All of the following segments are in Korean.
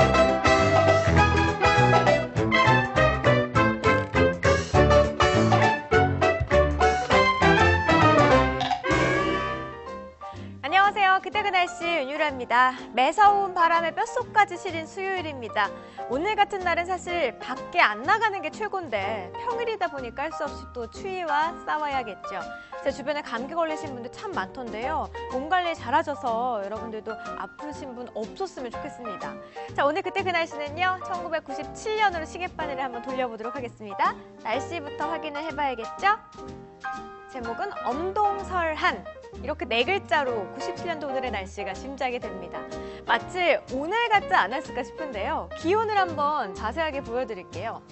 Thank you. 안녕하세요. 그때 그 날씨 윤유라입니다. 매서운 바람에 뼛속까지 시린 수요일입니다. 오늘 같은 날은 사실 밖에 안 나가는 게 최고인데 평일이다 보니까 할 수 없이 또 추위와 싸워야겠죠. 제 주변에 감기 걸리신 분들 참 많던데요. 몸 관리 잘하셔서 여러분들도 아프신 분 없었으면 좋겠습니다. 자, 오늘 그때 그 날씨는요. 1997년으로 시계바늘을 한번 돌려보도록 하겠습니다. 날씨부터 확인을 해봐야겠죠? 제목은 엄동설한 이렇게 네 글자로 97년도 오늘의 날씨가 짐작이 됩니다. 마치 오늘 같지 않았을까 싶은데요. 기온을 한번 자세하게 보여드릴게요.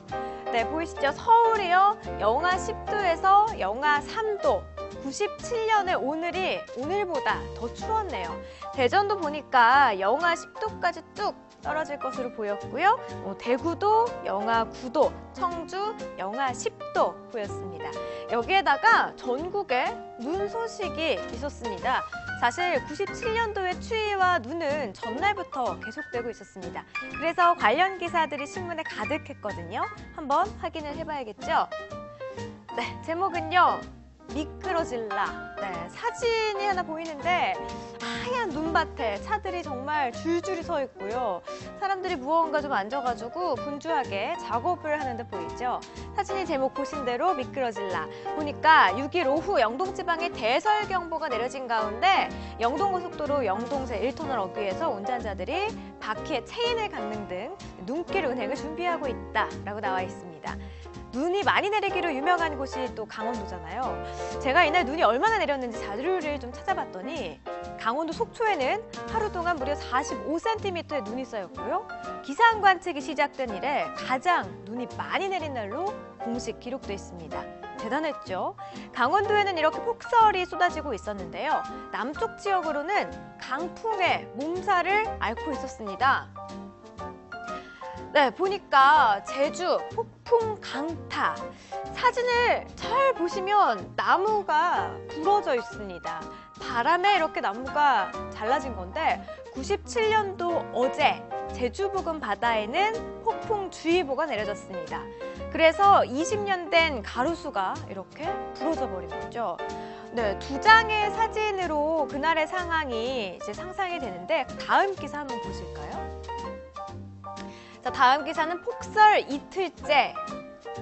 네, 보이시죠? 서울이요. 영하 10도에서 영하 3도. 97년의 오늘이 오늘보다 더 추웠네요. 대전도 보니까 영하 10도까지 뚝 떨어질 것으로 보였고요. 어, 대구도 영하 9도, 청주 영하 10도 보였습니다. 여기에다가 전국에 눈 소식이 있었습니다. 사실 97년도의 추위와 눈은 전날부터 계속되고 있었습니다. 그래서 관련 기사들이 신문에 가득했거든요. 한번 확인을 해봐야겠죠? 네, 제목은요. 미끄러질라. 네, 사진이 하나 보이는데 하얀 눈밭에 차들이 정말 줄줄이 서 있고요. 사람들이 무언가 좀 앉아가지고 분주하게 작업을 하는 듯 보이죠. 사진이 제목 보신 대로 미끄러질라. 보니까 6일 오후 영동지방에 대설경보가 내려진 가운데 영동고속도로 영동제 1터널 어귀에서 운전자들이 바퀴에 체인을 감는 등 눈길 운행을 준비하고 있다라고 나와 있습니다. 눈이 많이 내리기로 유명한 곳이 또 강원도잖아요. 제가 이날 눈이 얼마나 내렸는지 자료를 좀 찾아봤더니 강원도 속초에는 하루 동안 무려 45cm의 눈이 쌓였고요. 기상 관측이 시작된 이래 가장 눈이 많이 내린 날로 공식 기록돼 있습니다. 대단했죠? 강원도에는 이렇게 폭설이 쏟아지고 있었는데요. 남쪽 지역으로는 강풍에 몸살을 앓고 있었습니다. 네, 보니까 제주 폭풍 강타. 사진을 잘 보시면 나무가 부러져 있습니다. 바람에 이렇게 나무가 잘라진 건데 97년도 어제 제주 부근 바다에는 폭풍주의보가 내려졌습니다. 그래서 20년 된 가로수가 이렇게 부러져 버린 거죠. 네, 두 장의 사진으로 그날의 상황이 이제 상상이 되는데 다음 기사 한번 보실까요? 자, 다음 기사는 폭설 이틀째.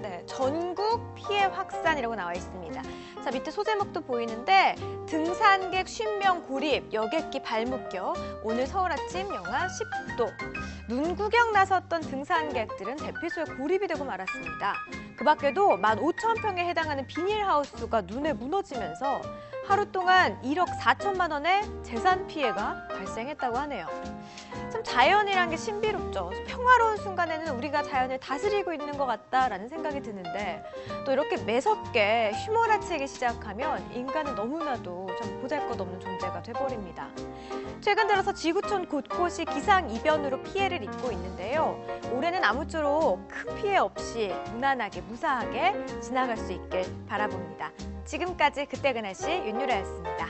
네, 전국 피해 확산이라고 나와 있습니다. 자, 밑에 소제목도 보이는데 등산객 50명 고립, 여객기 발묶여 오늘 서울 아침 영하 10도. 눈 구경 나섰던 등산객들은 대피소에 고립이 되고 말았습니다. 그 밖에도 15,000평에 해당하는 비닐하우스가 눈에 무너지면서 하루 동안 1억 4천만 원의 재산 피해가 발생했다고 하네요. 참 자연이란 게 신비롭죠. 평화로운 순간에는 우리가 자연을 다스리고 있는 것 같다라는 생각이 드는데 또 이렇게 매섭게 휘몰아치기 시작하면 인간은 너무나도 참 보잘것없는 존재가 돼버립니다. 최근 들어서 지구촌 곳곳이 기상 이변으로 피해를 입고 있는데요. 올해는 아무쪼록 큰 피해 없이 무난하게 무사하게 지나갈 수 있길 바라봅니다. 지금까지 그때 그날씨 윤유라였습니다.